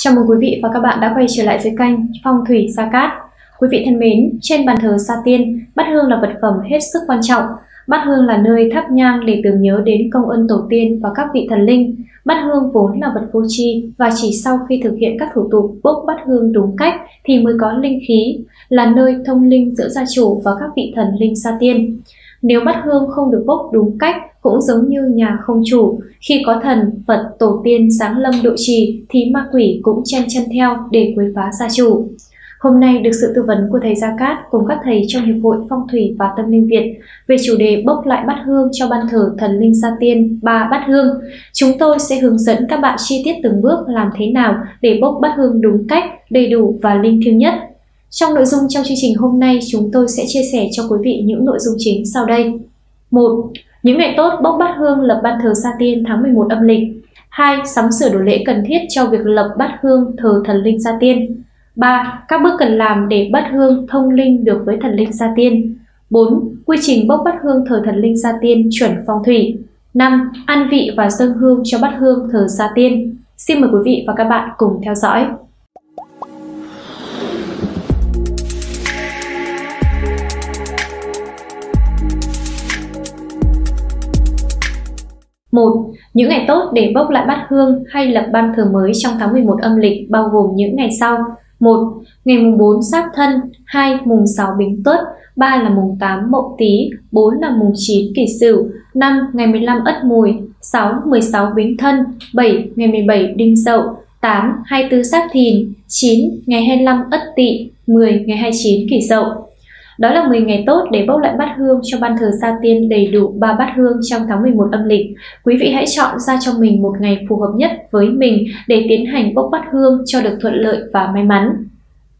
Chào mừng quý vị và các bạn đã quay trở lại với kênh Phong thủy Sa Cát. Quý vị thân mến, trên bàn thờ Sa Tiên, bát hương là vật phẩm hết sức quan trọng. Bát hương là nơi thắp nhang để tưởng nhớ đến công ơn tổ tiên và các vị thần linh. Bát hương vốn là vật vô tri và chỉ sau khi thực hiện các thủ tục bốc bát hương đúng cách thì mới có linh khí, là nơi thông linh giữa gia chủ và các vị thần linh Sa Tiên. Nếu bát hương không được bốc đúng cách cũng giống như nhà không chủ, khi có thần, Phật, tổ tiên sáng lâm độ trì thì ma quỷ cũng chen chân theo để quấy phá gia chủ. Hôm nay được sự tư vấn của thầy Gia Cát cùng các thầy trong Hiệp hội Phong thủy và Tâm linh Việt về chủ đề bốc lại bát hương cho ban thờ thần linh gia Tiên ba bát hương. Chúng tôi sẽ hướng dẫn các bạn chi tiết từng bước làm thế nào để bốc bát hương đúng cách, đầy đủ và linh thiêng nhất. Trong nội dung trong chương trình hôm nay, chúng tôi sẽ chia sẻ cho quý vị những nội dung chính sau đây. 1. Những ngày tốt bốc bát hương lập ban thờ Sa Tiên tháng 11 âm lịch. 2. Sắm sửa đồ lễ cần thiết cho việc lập bát hương thờ thần linh Sa Tiên. 3. Các bước cần làm để bát hương thông linh được với thần linh Sa Tiên. 4. Quy trình bốc bát hương thờ thần linh Sa Tiên chuẩn phong thủy. 5. Ăn vị và dâng hương cho bát hương thờ Sa Tiên. Xin mời quý vị và các bạn cùng theo dõi. 1. Những ngày tốt để bốc lại bát hương hay lập ban thờ mới trong tháng 11 âm lịch bao gồm những ngày sau. 1. Ngày mùng 4 Giáp Thân, 2. Mùng 6 Bính Tuất, 3 là mùng 8 Mậu Tý, 4 là mùng 9 Kỷ Sửu, 5 ngày 15 Ất Mùi, 6 16 Bính Thân, 7 ngày 17 Đinh Dậu, 8 24 Giáp Thìn, 9 ngày 25 Ất Tỵ, 10 ngày 29 Kỷ Dậu. Đó là 10 ngày tốt để bốc lại bát hương cho ban thờ Sa Tiên đầy đủ 3 bát hương trong tháng 11 âm lịch. Quý vị hãy chọn ra cho mình một ngày phù hợp nhất với mình để tiến hành bốc bát hương cho được thuận lợi và may mắn.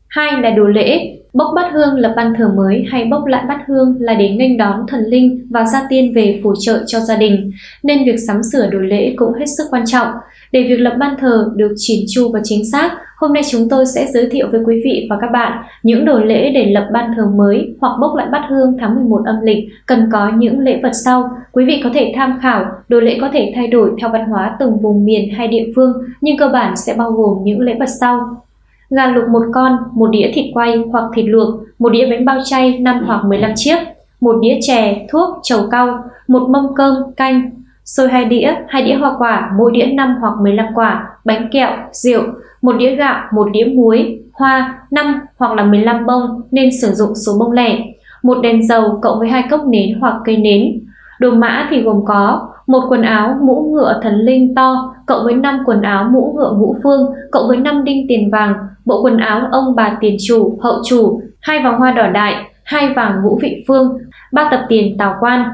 Hai là đồ lễ. Bốc bát hương lập ban thờ mới hay bốc lại bát hương là để nghênh đón thần linh và gia tiên về phù trợ cho gia đình, nên việc sắm sửa đồ lễ cũng hết sức quan trọng. Để việc lập ban thờ được chỉn chu và chính xác, hôm nay chúng tôi sẽ giới thiệu với quý vị và các bạn những đồ lễ để lập ban thờ mới hoặc bốc lại bát hương tháng 11 âm lịch cần có những lễ vật sau. Quý vị có thể tham khảo, đồ lễ có thể thay đổi theo văn hóa từng vùng miền hay địa phương, nhưng cơ bản sẽ bao gồm những lễ vật sau. Gà luộc một con, một đĩa thịt quay hoặc thịt luộc, một đĩa bánh bao chay 5 hoặc 15 chiếc, một đĩa chè, thuốc, trầu cau, một mâm cơm, canh, xôi hai đĩa, hai đĩa hoa quả, mỗi đĩa 5 hoặc 15 quả, bánh kẹo, rượu, một đĩa gạo, một đĩa muối, hoa, 5 hoặc là 15 bông nên sử dụng số bông lẻ, một đèn dầu cộng với hai cốc nến hoặc cây nến. Đồ mã thì gồm có một quần áo mũ ngựa thần linh to cộng với năm quần áo mũ ngựa ngũ phương cộng với năm đinh tiền vàng, bộ quần áo ông bà tiền chủ, hậu chủ, hai vòng hoa đỏ đại, hai vàng ngũ vị phương, ba tập tiền tào quan,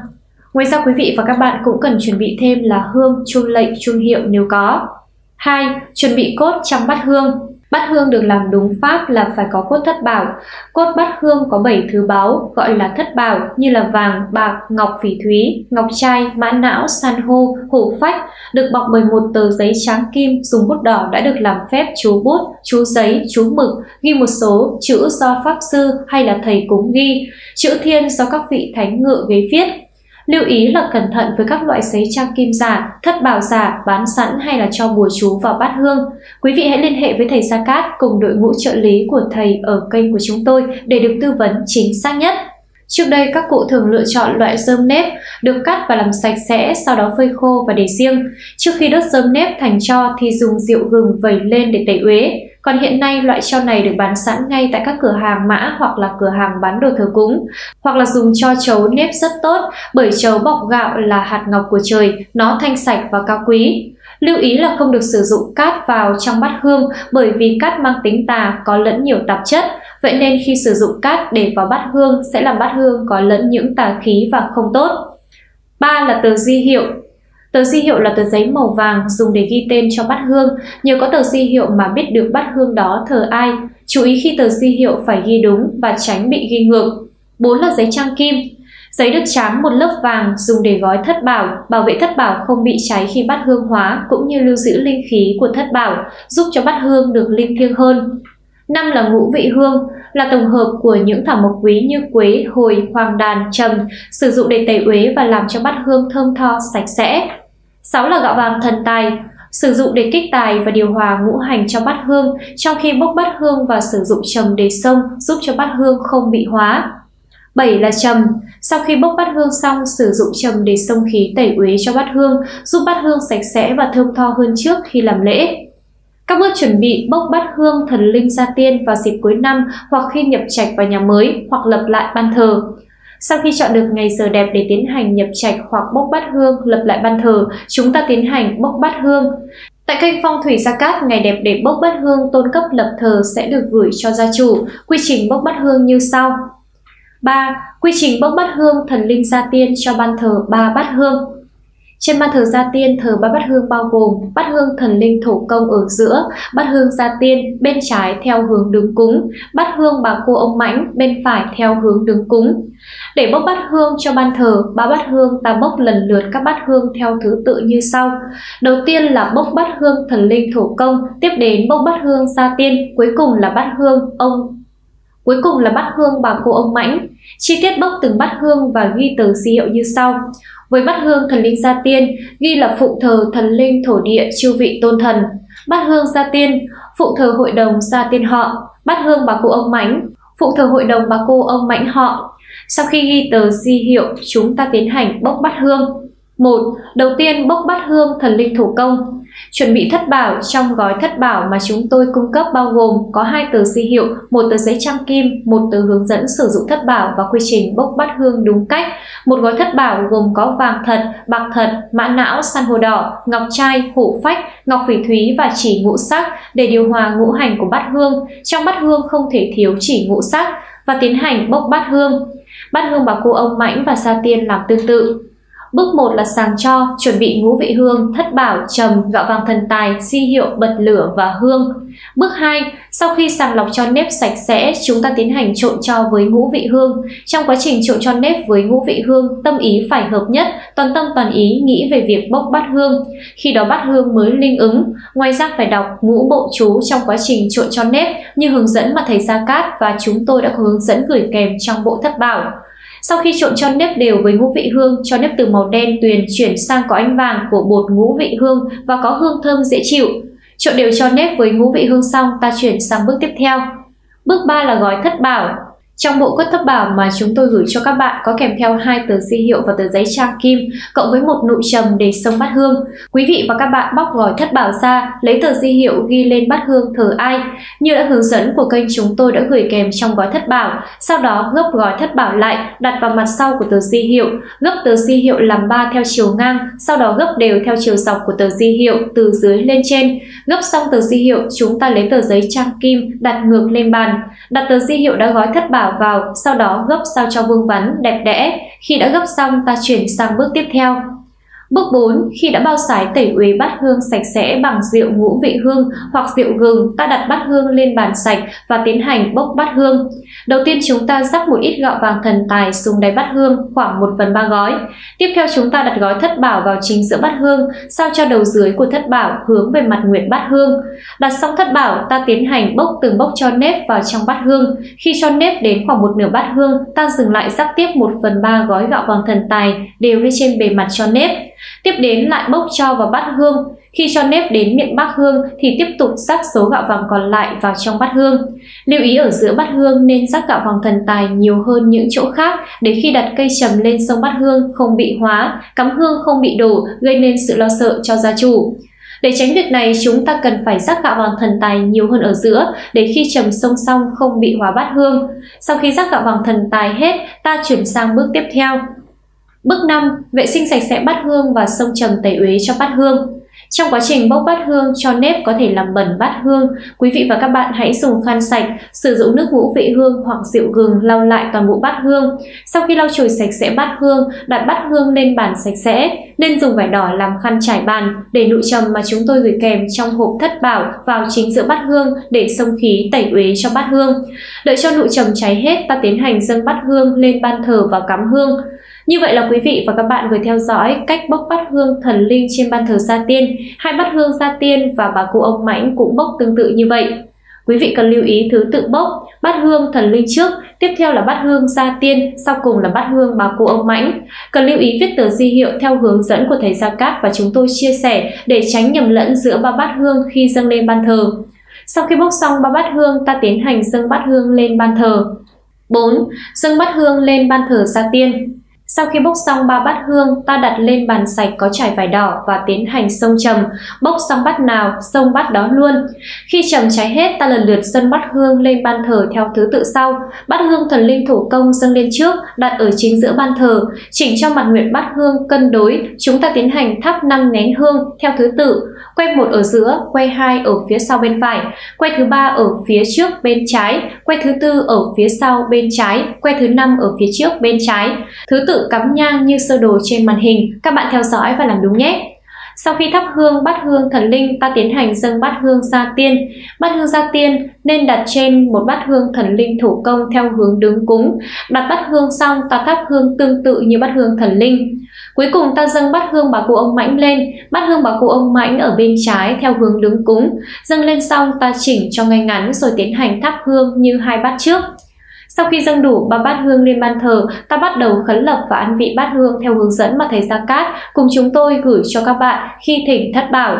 Ngoài ra quý vị và các bạn cũng cần chuẩn bị thêm là hương, chuông lệnh, chuông hiệu nếu có. 2. Chuẩn bị cốt trong bát hương. Bát hương được làm đúng pháp là phải có cốt thất bảo. Cốt bát hương có 7 thứ báu gọi là thất bảo như là vàng, bạc, ngọc phỉ thúy, ngọc trai, mã não, san hô, hổ phách, được bọc bởi một tờ giấy trắng kim dùng bút đỏ đã được làm phép chú bút, chú giấy, chú mực, ghi một số chữ do pháp sư hay là thầy cúng ghi, chữ thiên do các vị thánh ngự ghế viết, Lưu ý là cẩn thận với các loại giấy trang kim giả, thất bảo giả, bán sẵn hay là cho bùa chú vào bát hương. Quý vị hãy liên hệ với thầy Sa Cát cùng đội ngũ trợ lý của thầy ở kênh của chúng tôi để được tư vấn chính xác nhất. Trước đây các cụ thường lựa chọn loại rơm nếp được cắt và làm sạch sẽ sau đó phơi khô và để riêng. Trước khi đốt rơm nếp thành cho thì dùng rượu gừng vẩy lên để tẩy uế. Còn hiện nay loại cho này được bán sẵn ngay tại các cửa hàng mã hoặc là cửa hàng bán đồ thờ cúng, hoặc là dùng cho chấu nếp rất tốt bởi chấu bọc gạo là hạt ngọc của trời, nó thanh sạch và cao quý. Lưu ý là không được sử dụng cát vào trong bát hương bởi vì cát mang tính tà có lẫn nhiều tạp chất, vậy nên khi sử dụng cát để vào bát hương sẽ làm bát hương có lẫn những tà khí và không tốt. Ba là tờ di hiệu Tờ di hiệu là tờ giấy màu vàng dùng để ghi tên cho bát hương, nhờ có tờ di hiệu mà biết được bát hương đó thờ ai. Chú ý khi tờ di hiệu phải ghi đúng và tránh bị ghi ngược. 4 là giấy trang kim. Giấy được tráng một lớp vàng dùng để gói thất bảo, bảo vệ thất bảo không bị cháy khi bát hương hóa cũng như lưu giữ linh khí của thất bảo, giúp cho bát hương được linh thiêng hơn. Năm là ngũ vị hương, là tổng hợp của những thảo mộc quý như quế, hồi, hoàng đàn, trầm, sử dụng để tẩy uế và làm cho bát hương thơm tho, sạch sẽ. sáu là gạo vàng thần tài, sử dụng để kích tài và điều hòa ngũ hành cho bát hương, trong khi bốc bát hương và sử dụng trầm để sông giúp cho bát hương không bị hóa. 7 là trầm, sau khi bốc bát hương xong sử dụng trầm để xông khí tẩy uế cho bát hương, giúp bát hương sạch sẽ và thơm tho hơn trước khi làm lễ. Các bước chuẩn bị bốc bát hương thần linh gia tiên vào dịp cuối năm hoặc khi nhập trạch vào nhà mới hoặc lập lại ban thờ. Sau khi chọn được ngày giờ đẹp để tiến hành nhập trạch hoặc bốc bát hương, lập lại ban thờ, chúng ta tiến hành bốc bát hương. Tại kênh Phong Thủy Gia Cát, ngày đẹp để bốc bát hương tôn cấp lập thờ sẽ được gửi cho gia chủ. Quy trình bốc bát hương như sau. 3. Quy trình bốc bát hương thần linh gia tiên cho ban thờ ba bát hương. Trên ban thờ gia tiên thờ ba bát hương bao gồm bát hương thần linh thổ công ở giữa, bát hương gia tiên bên trái theo hướng đứng cúng, bát hương bà cô ông mãnh bên phải theo hướng đứng cúng. Để bốc bát hương cho ban thờ, ba bát hương ta bốc lần lượt các bát hương theo thứ tự như sau. Đầu tiên là bốc bát hương thần linh thổ công, tiếp đến bốc bát hương gia tiên, cuối cùng là bát hương ông Cuối cùng là bát hương bà cô ông mãnh. Chi tiết bốc từng bát hương và ghi tờ di hiệu như sau. Với bát hương thần linh gia tiên, ghi là phụng thờ thần linh thổ địa chư vị tôn thần. Bát hương gia tiên, phụng thờ hội đồng gia tiên họ. Bát hương bà cô ông mãnh, phụng thờ hội đồng bà cô ông mãnh họ. Sau khi ghi tờ di hiệu, chúng ta tiến hành bốc bát hương. 1. Đầu tiên bốc bát hương thần linh thủ công. Chuẩn bị thất bảo trong gói thất bảo mà chúng tôi cung cấp bao gồm có hai tờ di hiệu, một tờ giấy trang kim, một tờ hướng dẫn sử dụng thất bảo và quy trình bốc bát hương đúng cách. Một gói thất bảo gồm có vàng thật, bạc thật, mã não, san hô đỏ, ngọc trai, hổ phách, ngọc phỉ thúy và chỉ ngũ sắc để điều hòa ngũ hành của bát hương. Trong bát hương không thể thiếu chỉ ngũ sắc và tiến hành bốc bát hương. Bát hương bà cô ông mãnh và sa tiên làm tương tự. Bước 1 là sàng cho, chuẩn bị ngũ vị hương, thất bảo, trầm, gạo vàng thần tài, si hiệu, bật lửa và hương. Bước 2, sau khi sàng lọc cho nếp sạch sẽ, chúng ta tiến hành trộn cho với ngũ vị hương. Trong quá trình trộn cho nếp với ngũ vị hương, tâm ý phải hợp nhất, toàn tâm toàn ý nghĩ về việc bốc bát hương. Khi đó bát hương mới linh ứng. Ngoài ra phải đọc ngũ bộ chú trong quá trình trộn cho nếp như hướng dẫn mà thầy Gia Cát và chúng tôi đã có hướng dẫn gửi kèm trong bộ thất bảo. Sau khi trộn cho nếp đều với ngũ vị hương, cho nếp từ màu đen tuyền chuyển sang có ánh vàng của bột ngũ vị hương và có hương thơm dễ chịu. Trộn đều cho nếp với ngũ vị hương xong, ta chuyển sang bước tiếp theo. Bước 3 là gói thất bảo. Trong bộ quất thấp bảo mà chúng tôi gửi cho các bạn có kèm theo hai tờ di hiệu và tờ giấy trang kim, cộng với một nụ trầm để sông bát hương. Quý vị và các bạn bóc gói thất bảo ra, lấy tờ di hiệu ghi lên bát hương thờ ai. Như đã hướng dẫn của kênh chúng tôi đã gửi kèm trong gói thất bảo, sau đó gấp gói thất bảo lại, đặt vào mặt sau của tờ di hiệu, gấp tờ di hiệu làm ba theo chiều ngang, sau đó gấp đều theo chiều dọc của tờ di hiệu từ dưới lên trên. Gấp xong tờ di hiệu, chúng ta lấy tờ giấy trang kim đặt ngược lên bàn, đặt tờ di hiệu đã gói thất bảo bảo vào, sau đó gấp sao cho vuông vắn, đẹp đẽ. Khi đã gấp xong, ta chuyển sang bước tiếp theo. Bước 4. Khi đã bao sái tẩy uế bát hương sạch sẽ bằng rượu ngũ vị hương hoặc rượu gừng, ta đặt bát hương lên bàn sạch và tiến hành bốc bát hương. Đầu tiên chúng ta rắc một ít gạo vàng thần tài xuống đáy bát hương khoảng 1 phần 3 gói. Tiếp theo chúng ta đặt gói thất bảo vào chính giữa bát hương, sao cho đầu dưới của thất bảo hướng về mặt nguyệt bát hương. Đặt xong thất bảo, ta tiến hành bốc từng bốc cho nếp vào trong bát hương. Khi cho nếp đến khoảng một nửa bát hương, ta dừng lại rắc tiếp 1 phần 3 gói gạo vàng thần tài đều lên trên bề mặt cho nếp. Tiếp đến lại bốc cho vào bát hương. Khi cho nếp đến miệng bát hương thì tiếp tục rắc số gạo vàng còn lại vào trong bát hương. Lưu ý ở giữa bát hương nên rắc gạo vàng thần tài nhiều hơn những chỗ khác để khi đặt cây trầm lên sông bát hương không bị hóa, cắm hương không bị đổ gây nên sự lo sợ cho gia chủ. Để tránh việc này, chúng ta cần phải rắc gạo vàng thần tài nhiều hơn ở giữa để khi trầm sông xong không bị hóa bát hương. Sau khi rắc gạo vàng thần tài hết, ta chuyển sang bước tiếp theo. Bước 5. Vệ sinh sạch sẽ bát hương và sông trầm tẩy uế cho bát hương. Trong quá trình bốc bát hương cho nếp có thể làm bẩn bát hương, quý vị và các bạn hãy dùng khăn sạch, sử dụng nước ngũ vị hương hoặc rượu gừng lau lại toàn bộ bát hương. Sau khi lau chùi sạch sẽ bát hương, đặt bát hương lên bàn sạch sẽ, nên dùng vải đỏ làm khăn trải bàn để nụ trầm mà chúng tôi gửi kèm trong hộp thất bảo vào chính giữa bát hương để xông khí tẩy uế cho bát hương. Đợi cho nụ trầm cháy hết, ta tiến hành dâng bát hương lên ban thờ và cắm hương. Như vậy là quý vị và các bạn vừa theo dõi cách bốc bát hương thần linh trên ban thờ gia tiên. Hai bát hương gia tiên và bà cụ ông mãnh cũng bốc tương tự như vậy. Quý vị cần lưu ý thứ tự bốc, bát hương thần linh trước, tiếp theo là bát hương gia tiên, sau cùng là bát hương bà cô ông mãnh. Cần lưu ý viết tờ di hiệu theo hướng dẫn của thầy Gia Cát và chúng tôi chia sẻ để tránh nhầm lẫn giữa ba bát hương khi dâng lên ban thờ. Sau khi bốc xong ba bát hương, ta tiến hành dâng bát hương lên ban thờ. 4. Dâng bát hương lên ban thờ gia tiên. Sau khi bốc xong ba bát hương, ta đặt lên bàn sạch có trải vải đỏ và tiến hành sông trầm, bốc xong bát nào, sông bát đó luôn. Khi trầm cháy hết, ta lần lượt dâng bát hương lên ban thờ theo thứ tự sau. Bát hương thần linh thủ công dâng lên trước, đặt ở chính giữa ban thờ, chỉnh cho mặt nguyện bát hương cân đối, chúng ta tiến hành thắp năm nén hương theo thứ tự, quay một ở giữa, quay hai ở phía sau bên phải, quay thứ ba ở phía trước bên trái, quay thứ tư ở phía sau bên trái, quay thứ năm ở phía trước bên trái. Thứ tự cắm nhang như sơ đồ trên màn hình, các bạn theo dõi và làm đúng nhé. Sau khi thắp hương bát hương thần linh, ta tiến hành dâng bát hương gia tiên. Bát hương gia tiên nên đặt trên một bát hương thần linh thủ công theo hướng đứng cúng. Đặt bát hương xong, ta thắp hương tương tự như bát hương thần linh. Cuối cùng ta dâng bát hương bà cụ ông mãnh lên, bát hương bà cụ ông mãnh ở bên trái theo hướng đứng cúng. Dâng lên xong ta chỉnh cho ngay ngắn rồi tiến hành thắp hương như hai bát trước. Sau khi dâng đủ ba bát hương lên ban thờ, ta bắt đầu khấn lập và ăn vị bát hương theo hướng dẫn mà thầy Gia Cát cùng chúng tôi gửi cho các bạn khi thỉnh thất bảo.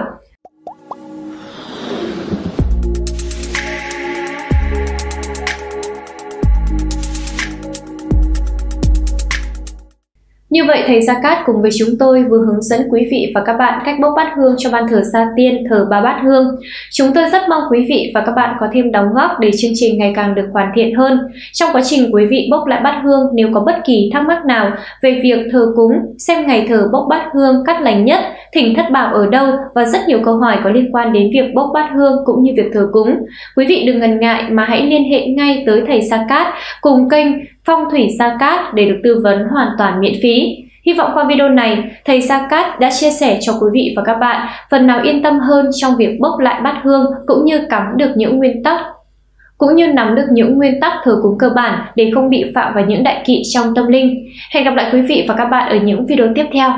Như vậy thầy Gia Cát cùng với chúng tôi vừa hướng dẫn quý vị và các bạn cách bốc bát hương cho ban thờ Sa Tiên thờ ba bát hương. Chúng tôi rất mong quý vị và các bạn có thêm đóng góp để chương trình ngày càng được hoàn thiện hơn. Trong quá trình quý vị bốc lại bát hương nếu có bất kỳ thắc mắc nào về việc thờ cúng, xem ngày thờ bốc bát hương cắt lành nhất, thỉnh thất bảo ở đâu và rất nhiều câu hỏi có liên quan đến việc bốc bát hương cũng như việc thờ cúng. Quý vị đừng ngần ngại mà hãy liên hệ ngay tới thầy Sa Cát cùng kênh Phong thủy Sa Cát để được tư vấn hoàn toàn miễn phí. Hy vọng qua video này, thầy Sa Cát đã chia sẻ cho quý vị và các bạn phần nào yên tâm hơn trong việc bốc lại bát hương cũng như cắm được những nguyên tắc cũng như nắm được những nguyên tắc thờ cúng cơ bản để không bị phạm vào những đại kỵ trong tâm linh. Hẹn gặp lại quý vị và các bạn ở những video tiếp theo.